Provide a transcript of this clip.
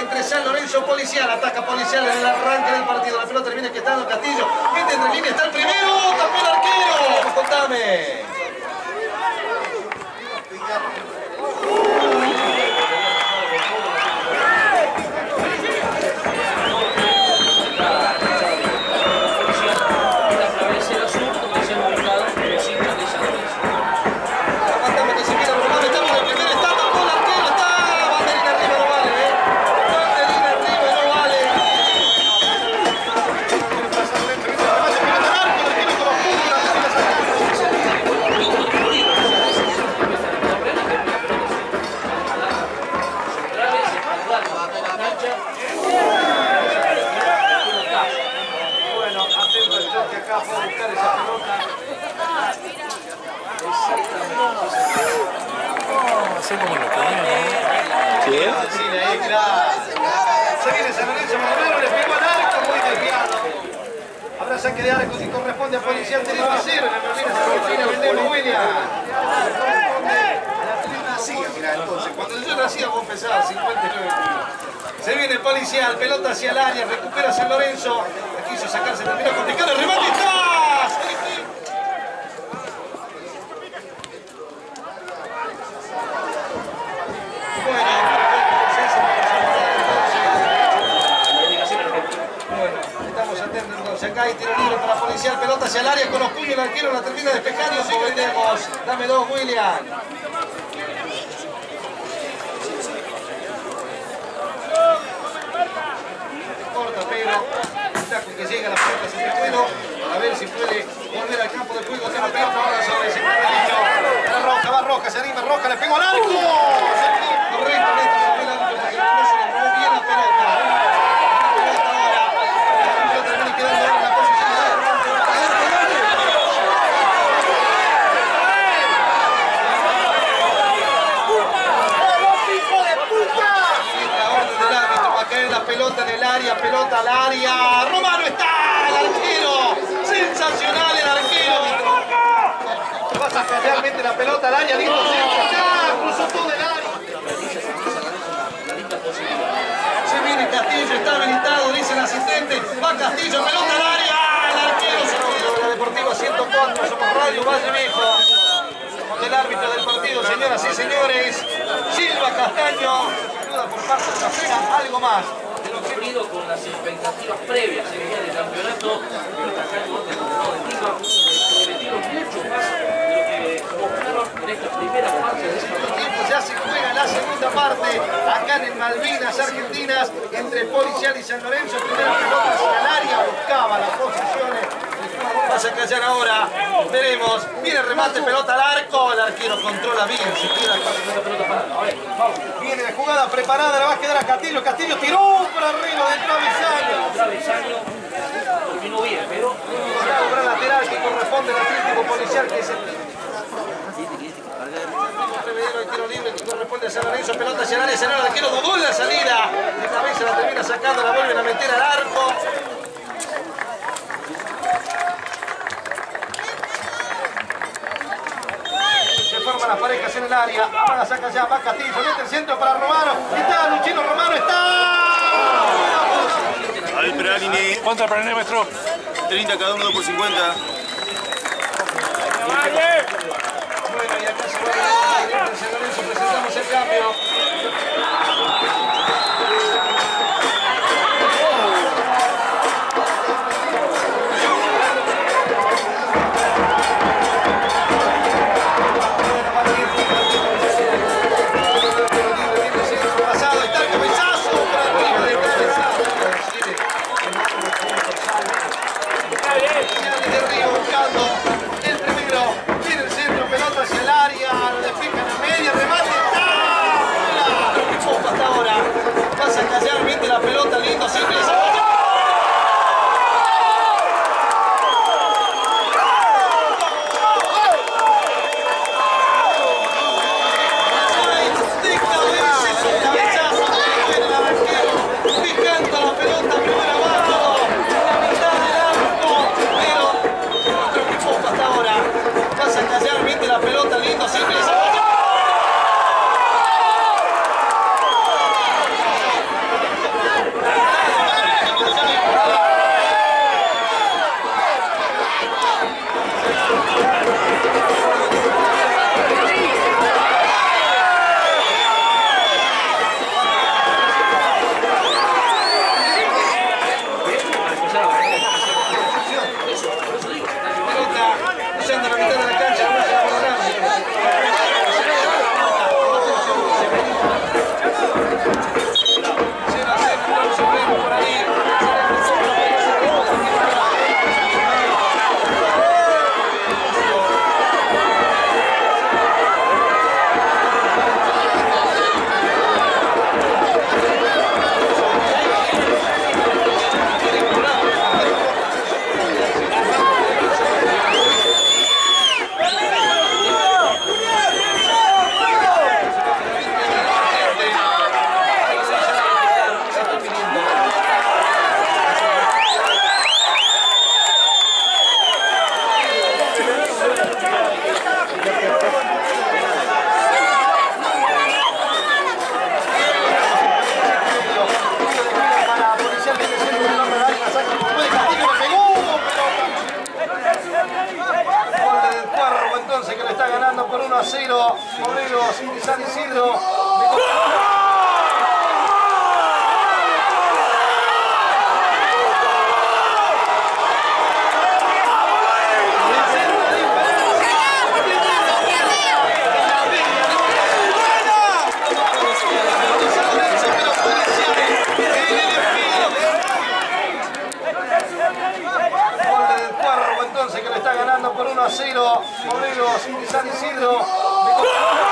Entre San Lorenzo Policial, ataca Policial en el arranque del partido. La pelota viene que Castillo. Mete entre está el primero, también arquero. Contame. Ahí, claro. Se viene San Lorenzo Moreno, le pegó al arco, muy desviado. Habrá saque de arco que corresponde a Policial teniendo a cero. En la Malvinas Argentina vendemos William. Sigue, mira, entonces, cuando yo nacía vos pesabas 59 kilos. Se viene Policial, pelota hacia el área, recupera San Lorenzo. Quiso sacarse, terminó complicado, el remate está. Bueno, Bueno, estamos Acá hay tiro libre para policial, pelota hacia el área con los puños, el arquero la termina despejando. Vendemos. Dame dos, William. Corta, pero que llega la pelota hacia el juego. A ver si puede volver al campo de juego. Tiene pelota ahora sobre compañero. Va Roja, va Roja, se anima Roja, le pegó al arco. Correcto, se fue el árbitro porque no se le robó bien la pelota. La pelota ahora. La pelota termina quedando ahora en la posición de La orden del árbitro va a caer la pelota en el área, pelota al área. Romano está, el arquero. Sensacional el arquero. Realmente la pelota al área, listo, está, cruzó todo el área. Se viene Castillo, está habilitado, dice el asistente. Va Castillo, pelota al área. El arquero se quedó. La Deportiva 104, somos Radio Valle Viejo. Con el árbitro del partido, señoras y señores. Silva Castaño. Ayuda por parte de la pena, algo más. Con las expectativas previas en el día del campeonato, de Tigre, prometieron mucho más de lo que mostraron en esta primera parte de esta Segundo tiempo ya se juega la segunda parte en Malvinas Argentinas entre Policial y San Lorenzo. Primera pelota hacia el área, buscaba las posiciones. Pasa a callar ahora, veremos. Viene el remate, pelota al arco. El arquero controla bien, se queda con la pelota parada. A ver, vamos. Viene la jugada preparada, la va a quedar a Castillo. Castillo tiró por arriba del travesaño. travesaño, terminó bien, pero obra lateral que corresponde al Atlético Policial que es el tiro libre que corresponde a San Lorenzo, pelota hacia el área, San el arquero dudó en la salida, de cabeza la termina sacando, la vuelven a meter al arco. Se forman las parejas en el área, ahora saca ya, va Castillo, mete el centro para Romano, está Luchino Romano, está... Ahí, Peralini. ¿Cuánto para el maestro? 30 cada uno, 2 por 50. Bueno, y acá se va a ganando por 1 a 0. Obreros San Isidro. de San Isidro.